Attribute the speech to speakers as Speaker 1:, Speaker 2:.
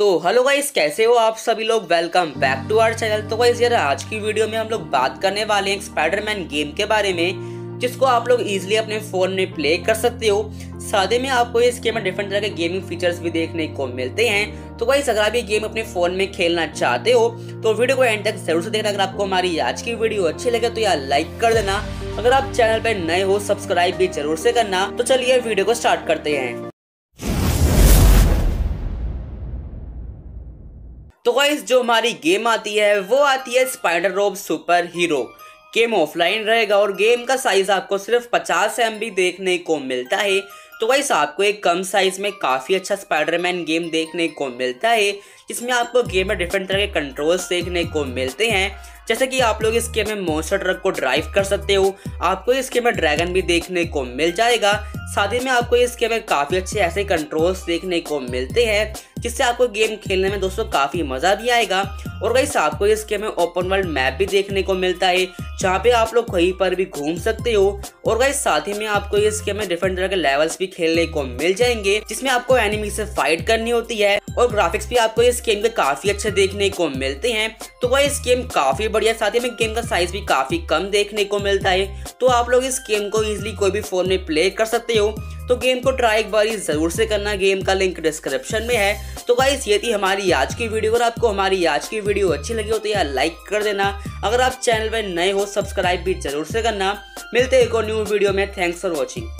Speaker 1: तो hello guys, कैसे हो आप सभी लोग? Welcome back to our channel तो गाइस, यार, आज की वीडियो में हम लोग बात करने वाले हैं स्पाइडरमैन गेम के बारे में, जिसको आप लोग इजीली अपने फ़ोन में प्ले कर सकते हो। साथ ही में आपको इस गेम में डिफरेंट तरह के गेमिंग फीचर्स भी देखने को मिलते हैं। तो गाइस, अगर आप ये गेम अपने फ़ोन में खेलना चाहते हो तो वीडियो को एंड तक ज़रूर से देखना। अगर आपको हमारी आज की वीडियो अच्छी लगे तो यार लाइक कर देना। अगर आप चैनल पर नए हो सब्सक्राइब भी ज़रूर से करना। तो चलिए वीडियो को स्टार्ट करते हैं। तो गाइस जो हमारी गेम आती है, वो आती है स्पाइडर रोब सुपर हीरो गेम ऑफलाइन रहेगा और गेम का साइज़ आपको सिर्फ़ 50 एम देखने को मिलता है। तो गाइस आपको एक कम साइज़ में काफ़ी अच्छा स्पाइडरमैन गेम देखने को मिलता है। जिसमें आपको गेम में डिफरेंट तरह के कंट्रोल्स देखने को मिलते हैं। जैसे कि आप लोग इस गेम में मोस्टर ट्रक को ड्राइव कर सकते हो। आपको इस गेम में ड्रैगन भी देखने को मिल जाएगा। साथ ही में आपको इस गेम में काफ़ी अच्छे ऐसे कंट्रोल्स देखने को मिलते हैं, जिससे आपको गेम खेलने में दोस्तों काफ़ी मज़ा भी आएगा। और वही आपको इस गेम में ओपन वर्ल्ड मैप भी देखने को मिलता है, जहाँ पे आप लोग कहीं पर भी घूम सकते हो। और वही साथ ही में आपको इस गेम में डिफरेंट तरह के लेवल्स भी खेलने को मिल जाएँगे, जिसमें आपको एनिमी से फाइट करनी होती है। और ग्राफिक्स भी आपको इस गेम के काफ़ी अच्छे देखने को मिलते हैं। तो वह इस गेम काफ़ी बढ़िया, साथ ही में गेम का साइज़ भी काफ़ी कम देखने को मिलता है। तो आप लोग इस गेम को इजिली कोई भी फ़ोन में प्ले कर सकते हो। तो गेम को ट्राई एक बार ही ज़रूर से करना गेम का लिंक डिस्क्रिप्शन में है। तो गाइस ये थी हमारी आज की वीडियो अगर आपको हमारी आज की वीडियो अच्छी लगी हो तो यार लाइक कर देना। अगर आप चैनल पर नए हो सब्सक्राइब भी ज़रूर से करना। मिलते एक और न्यू वीडियो में। Thanks for watching